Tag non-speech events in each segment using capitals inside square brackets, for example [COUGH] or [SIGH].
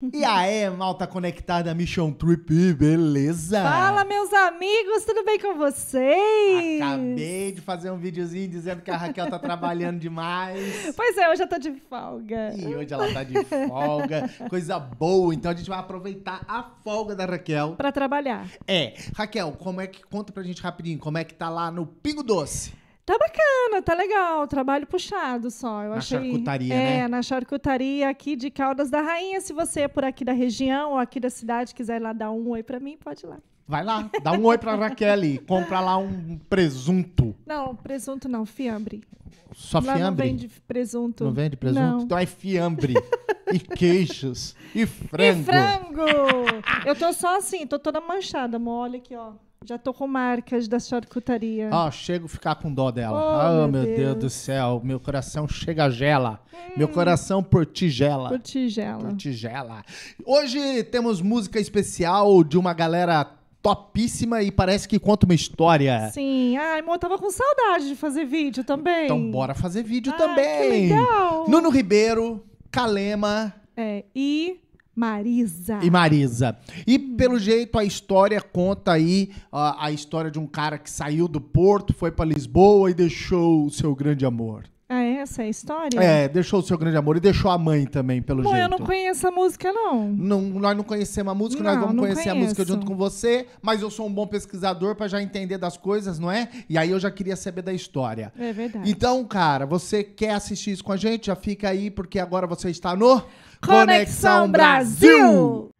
E aí, malta conectada Mission Trip, beleza? Fala, meus amigos, tudo bem com vocês? Acabei de fazer um videozinho dizendo que a Raquel tá trabalhando demais. Pois é, hoje eu tô de folga. E hoje ela tá de folga, coisa boa. Então a gente vai aproveitar a folga da Raquel. Pra trabalhar. É. Raquel, como é que conta pra gente rapidinho, como é que tá lá no Pingo Doce? Tá bacana, tá legal. Trabalho puxado só. Eu Na achei... charcutaria, é, né? na charcutaria aqui de Caldas da Rainha. Se você é por aqui da região ou aqui da cidade, quiser ir lá dar um oi pra mim, pode ir lá. Vai lá, dá um oi pra Raquel ali, compra lá um presunto. Não, presunto não, fiambre. Só lá não fiambre? vende presunto. Não vende presunto? Não. Então é fiambre. [LAUGHS] e queijos. E frango. E frango! Eu tô só assim, tô toda manchada. Olha aqui, ó. Já tô com marcas da charcutaria. Ó, chego a ficar com dó dela. Oh, Ah, meu Deus. Deus. do céu. Meu coração chega a gela. Meu coração por tigela. Por tigela. Por tigela. Hoje temos música especial de uma galera topíssima e parece que conta uma história. Sim. Ai, amor, tava com saudade de fazer vídeo também. Então bora fazer vídeo Ai, também. que legal. Nuno Ribeiro, Calema É, e Marisa. e Marisa. E pelo jeito a história conta aí ó, a história de um cara que saiu do Porto, foi pra Lisboa e deixou o seu grande amor. Essa é a história? É, deixou o seu grande amor e deixou a mãe também, pelo Bom, jeito. eu não conheço a música, não. Não, nós não conhecemos a música, nós Não, vamos não conhecer a música conheço. junto com você, mas eu sou um bom pesquisador pra já entender das coisas, não é? E aí eu já queria saber da história. É verdade. Então, cara, você quer assistir isso com a gente? Já fica aí, porque agora você está no Conexão Brasil!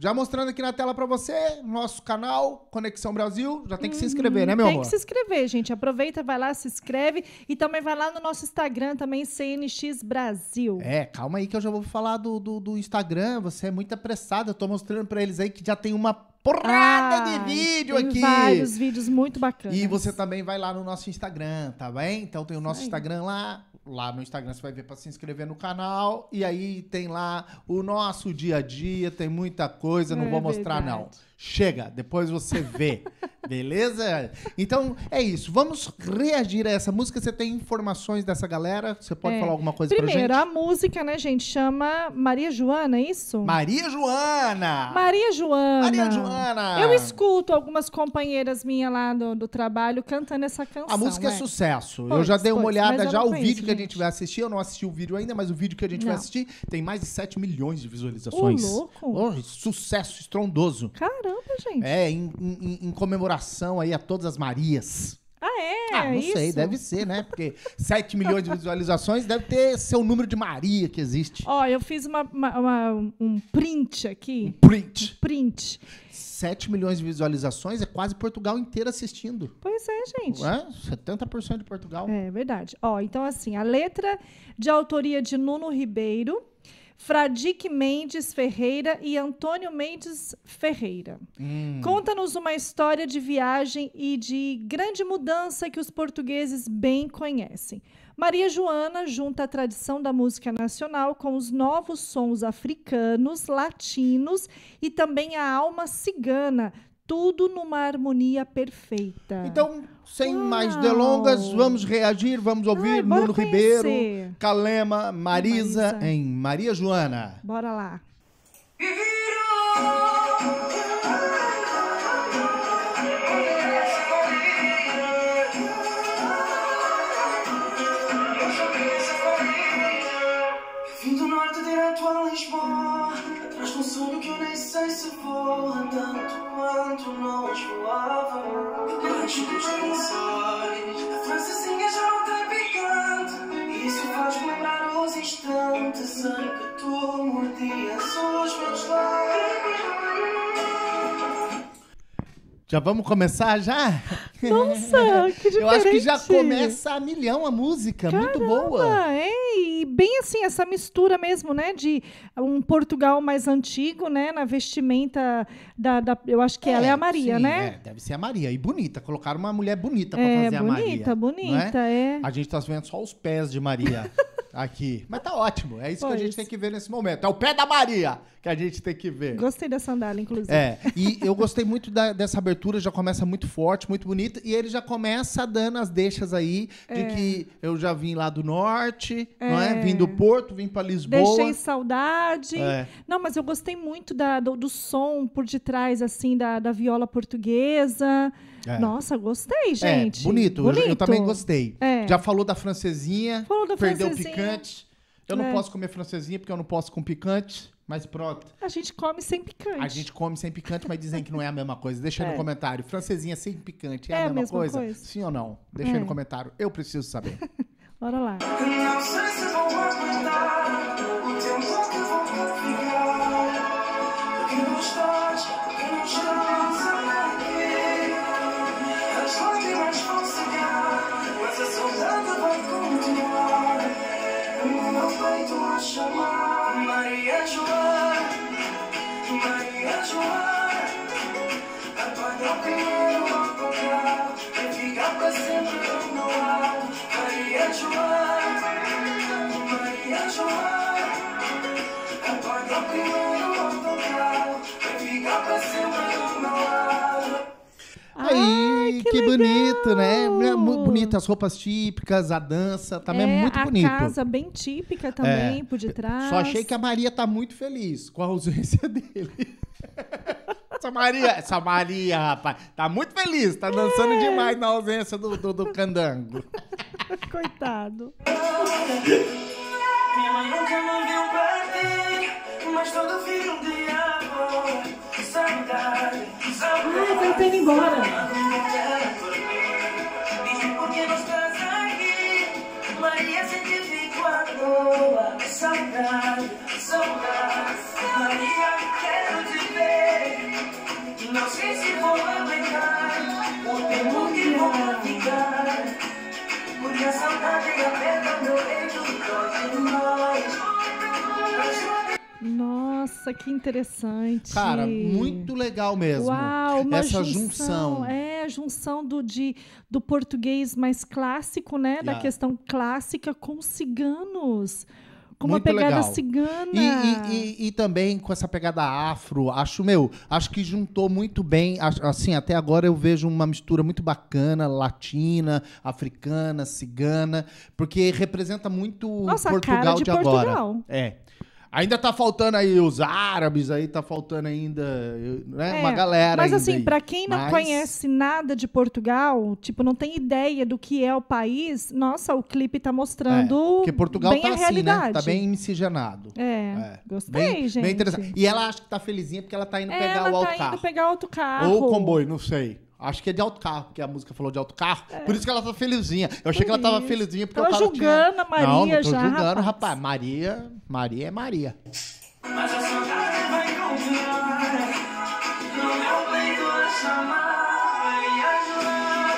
Já mostrando aqui na tela pra você, nosso canal Conexão Brasil. Já tem que se inscrever, né, meu Uhum. Tem amor? que se inscrever, gente. Aproveita, vai lá, se inscreve. E também vai lá no nosso Instagram, também, CNX Brasil. É, calma aí que eu já vou falar do, do, do Instagram. Você é muito apressado. Eu tô mostrando pra eles aí que já tem uma porrada de vídeo Ah, aqui. vários vídeos muito bacanas. E você também vai lá no nosso Instagram, tá bem? Então tem o nosso aí. Instagram lá. Lá no Instagram você vai ver pra se inscrever no canal. E aí tem lá o nosso dia a dia, tem muita coisa, não É vou mostrar verdade. não. Chega, depois você vê. Beleza? Então é isso. Vamos reagir a essa música. Você tem informações dessa galera? Você pode É. falar alguma coisa Primeiro, pra a gente? música, né, gente, chama Maria Joana, é isso? Maria Joana! Maria Joana. Maria Joana! Eu escuto algumas companheiras minhas lá do, do trabalho cantando essa canção. A música é, né? sucesso. eu Pois, já dei uma pois, olhada eu já. O vídeo que a gente. vai assistir, eu não assisti o vídeo ainda, mas o vídeo que a gente vai Não. assistir tem mais de 7 milhões de visualizações. Ô, louco. Oh, sucesso estrondoso. Caramba, gente. É, em, em- em comemoração aí a todas as Marias. Ah, é? ah, não isso? sei, deve ser, né? Porque 7 milhões de visualizações deve ter seu número de Maria que existe. Ó, eu fiz uma, uma- uma- um print aqui. Print. Print. 7 milhões de visualizações é quase Portugal inteiro assistindo. Pois é, gente. É? 70% de Portugal. É verdade. Ó, então assim, a letra de autoria de Nuno Ribeiro, Fradique Mendes Ferreira e Antônio Mendes Ferreira. Hum. Conta-nos uma história de viagem e de grande mudança que os portugueses bem conhecem. Maria Joana junta a tradição da música nacional com os novos sons africanos, latinos e também a alma cigana, tudo numa harmonia perfeita. Então, sem mais Uau. delongas, vamos reagir, vamos ouvir Ai, Nuno conhecer. Ribeiro, Calema, Marisa, Marisa. em Maria Joana. Bora lá. Vim que tu mordias os meus lábios Já vamos começar já? Nossa, que diferente. [LAUGHS] Eu acho que já começa a milhão a música, muito boa. É, e bem assim, essa mistura mesmo, né, de um Portugal mais antigo, né, na vestimenta da, da- eu acho que ela é a Maria, sim, né? é, deve ser a Maria. E bonita, colocaram uma mulher bonita pra É, fazer a Maria. bonita, não bonita, é. A gente tá vendo só os pés de Maria. [LAUGHS] Aqui. Mas tá ótimo. É isso que a Pois. gente tem que ver nesse momento. É o pé da Maria que a gente tem que ver. Gostei da sandália, inclusive. É, e eu gostei muito da- dessa abertura, já começa muito forte, muito bonita, e ele já começa dando as deixas aí de que eu já vim lá do norte, não é? É. Vim do Porto, vim pra Lisboa. Deixei saudade. É. Não, mas eu gostei muito da- do, do som por detrás, assim, da, da viola portuguesa. É. Nossa, gostei, gente. É, bonito. Eu- Eu, também gostei. É. Já falou da francesinha, Falou da perdeu o francesinha. picante. Eu não É. posso comer francesinha porque eu não posso com picante, mas pronto. A gente come sem picante. A gente come sem picante, mas dizem que não é a mesma coisa. Deixa aí É. no comentário. Francesinha sem picante é, É a a mesma, mesma coisa? coisa? Sim ou não? Deixa aí É. no comentário. Eu preciso saber. [LAUGHS] Bora lá. Não sei se vou aguentar o tempo que vou ficar. Porque não estás, porque não estás a saudade vai continuar. No meu peito a chamar. Maria Joana, Maria Joana. Apaga o primeiro autocarro Vai ficar para sempre meu lado Maria Joana Maria Joana. Apaga o primeiro autocarro Vai ficar para sempre lado Aí, que, que bonito, né? É bonito, as roupas típicas, a dança, também é, muito a bonito. É. casa bem típica também, por detrás. Só achei que a Maria tá muito feliz com a ausência [LAUGHS] dele. Essa Maria, essa Maria, rapaz, tá muito feliz, tá dançando É. demais na ausência do, do, do candango. [LAUGHS] Coitado. Minha mãe nunca me viu partir Mas todo filho amor Saudade, saudade indo embora. Saudade, saudade Maria, quero te ver Não sei se vou aguentar O tempo que vou ficar Porque a saudade aperta meu peito Dói demais Nossa, que interessante. Cara, muito legal mesmo. Uau, uma Essa junção. junção. É, a junção do, de, do português mais clássico, né? Da Yeah. questão clássica com ciganos. Com uma Muito pegada legal. cigana. E, e- e- e também com essa pegada afro, acho, meu, acho que juntou muito bem. Assim, até agora eu vejo uma mistura muito bacana, latina, africana, cigana, porque representa muito Nossa, Portugal cara de de, agora. Portugal. É. Ainda tá faltando aí os árabes, aí tá faltando ainda, né, É, uma galera Mas assim, para quem não Mas- conhece nada de Portugal, tipo, não tem ideia do que é o país, nossa, o clipe tá É, mostrando porque Portugal bem tá a assim, realidade. né? Tá bem miscigenado. É, É. gostei, Bem, gente. bem interessante. E ela acha que tá felizinha porque ela tá indo pegar Ela o tá autocarro. indo pegar outro carro. Ou comboio, não sei. Acho que é de alto carro, porque a música falou de alto carro. Por isso que ela tá felizinha. Eu achei que ela tava É. Isso. felizinha porque Tava o cara julgando tinha... a Maria Não, não tô já, julgando, rapaz. rapaz. Maria, Maria é Maria. Mas a saudade vai continuar No meu peito a chamar Maria Joana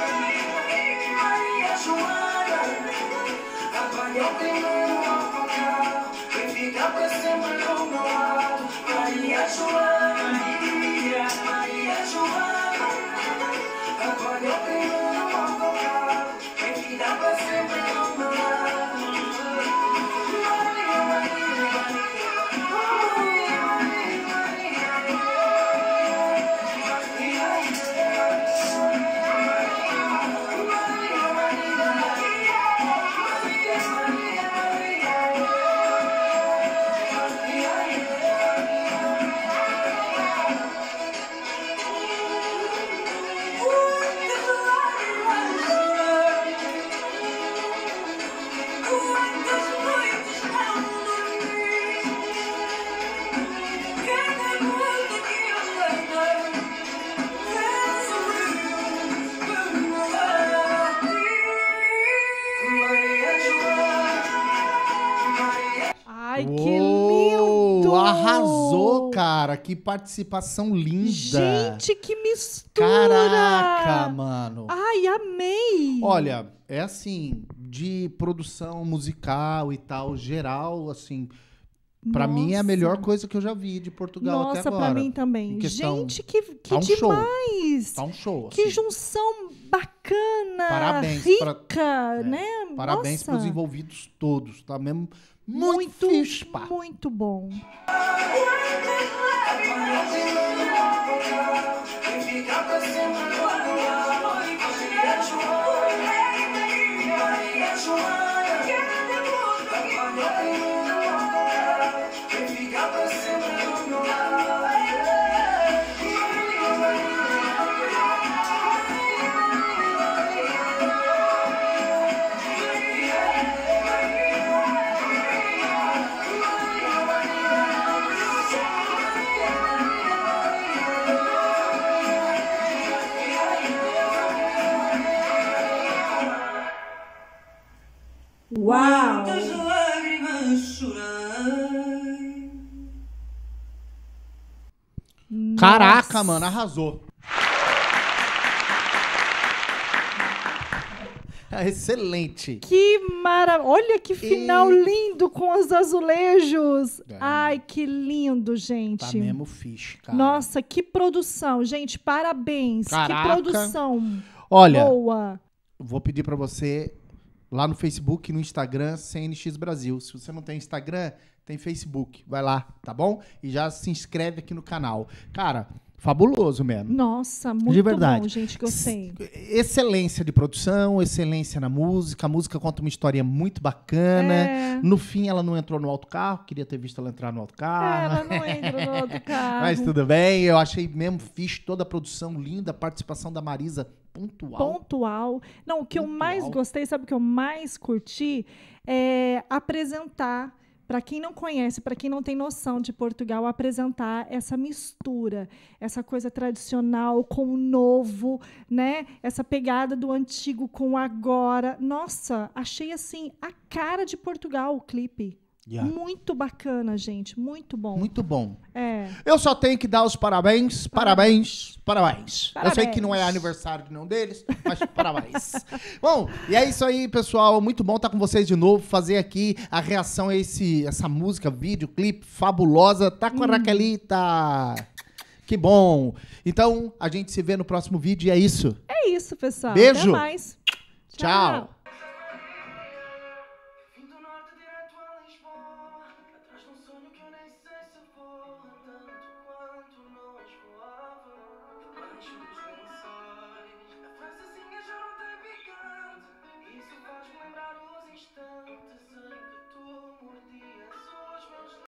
Maria Joana Apaga o primeiro cara. Que participação linda. Gente, que mistura! Caraca, mano. Ai, amei! Olha, é assim, de produção musical e tal, geral, assim, Pra mim é a melhor Nossa. coisa que eu já vi de Portugal Nossa, até agora. pra mim também. Questão- Gente, que, que Tá um show. demais! Tá um show. Que assim. junção bacana! Parabéns pra- Rica, É, né? Parabéns Nossa, pros envolvidos todos, tá mesmo? Muito, Muito, fixe, pá. muito bom. Caraca, Nossa. mano, arrasou. É Excelente. Que maravilha! Olha que final E- lindo com os azulejos! É. Ai, que lindo, gente. Tá mesmo fixe, cara. Nossa, que produção, gente. Parabéns. Caraca. Que produção Olha, boa. vou pedir pra você lá no Facebook e no Instagram, CNX Brasil. Se você não tem Instagram, tem Facebook. Vai lá, tá bom? E já se inscreve aqui no canal. Cara, fabuloso mesmo. Nossa, muito De verdade. bom, gente. Gostei. Excelência de produção, excelência na música. A música conta uma história muito bacana. É, No fim, ela não entrou no alto carro. Queria ter visto ela entrar no alto carro. ela não entra no outro [LAUGHS] carro. Mas tudo bem, eu achei mesmo fixe toda a produção linda, a participação da Marisa pontual. pontual. Não, o que eu Pontual. mais gostei, sabe o que eu mais curti? É apresentar, para quem não conhece, para quem não tem noção de Portugal, apresentar essa mistura, essa coisa tradicional com o novo, né? Essa pegada do antigo com o agora. Nossa, achei assim a cara de Portugal o clipe. Yeah. Muito bacana, gente, muito bom. Muito bom. É. Eu só tenho que dar os parabéns, parabéns, parabéns. Eu sei que não é Parabéns. aniversário de nenhum deles, mas parabéns. [LAUGHS] Bom, e é isso aí, pessoal. Muito bom estar com vocês de novo, fazer aqui a reação a esse, essa música, vídeo, clipe fabulosa. Tá com a Raquelita. Que bom. Então, a gente se vê no próximo vídeo e é isso. É isso, pessoal. Beijo. Até mais. Tchau. Vim